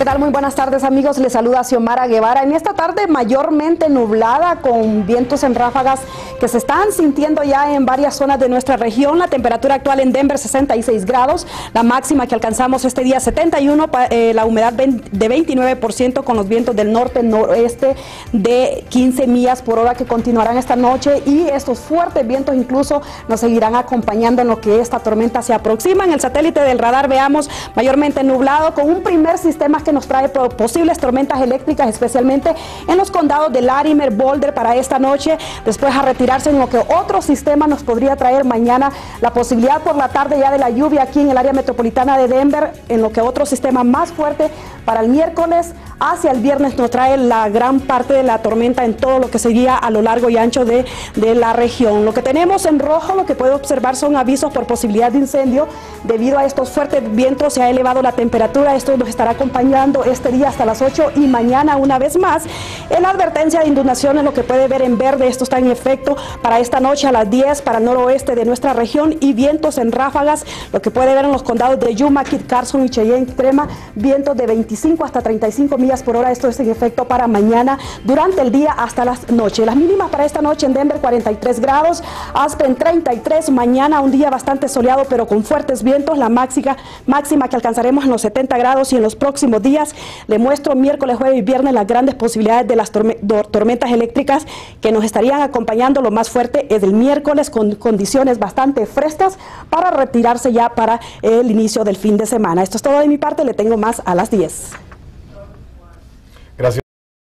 ¿Qué tal? Muy buenas tardes amigos, les saluda Xiomara Guevara. En esta tarde mayormente nublada con vientos en ráfagas que se están sintiendo ya en varias zonas de nuestra región. La temperatura actual en Denver 66 grados, la máxima que alcanzamos este día 71, eh, la humedad de 29% con los vientos del norte noroeste de 15 millas por hora que continuarán esta noche y estos fuertes vientos incluso nos seguirán acompañando en lo que esta tormenta se aproxima. En el satélite del radar veamos mayormente nublado con un primer sistema que nos trae posibles tormentas eléctricas, especialmente en los condados de Larimer, Boulder para esta noche, después a retirarse en lo que otro sistema nos podría traer mañana, la posibilidad por la tarde ya de la lluvia aquí en el área metropolitana de Denver, en lo que otro sistema más fuerte para el miércoles hacia el viernes nos trae la gran parte de la tormenta en todo lo que sería a lo largo y ancho de, de la región. Lo que tenemos en rojo, lo que puede observar son avisos por posibilidad de incendio. Debido a estos fuertes vientos se ha elevado la temperatura, esto nos estará acompañando este día hasta las 8 y mañana una vez más. En la advertencia de inundaciones, lo que puede ver en verde, esto está en efecto para esta noche a las 10 para el noroeste de nuestra región y vientos en ráfagas, lo que puede ver en los condados de Yuma, Kit Carson y Cheyenne extrema, vientos de 25 hasta 35 mil por hora. Esto es en efecto para mañana durante el día hasta las noches. Las mínimas para esta noche en Denver 43 grados, Aspen 33, mañana un día bastante soleado pero con fuertes vientos, la máxima, máxima que alcanzaremos en los 70 grados y en los próximos días le muestro miércoles, jueves y viernes las grandes posibilidades de las tormentas eléctricas que nos estarían acompañando. Lo más fuerte es el miércoles con condiciones bastante frescas para retirarse ya para el inicio del fin de semana. Esto es todo de mi parte, le tengo más a las 10.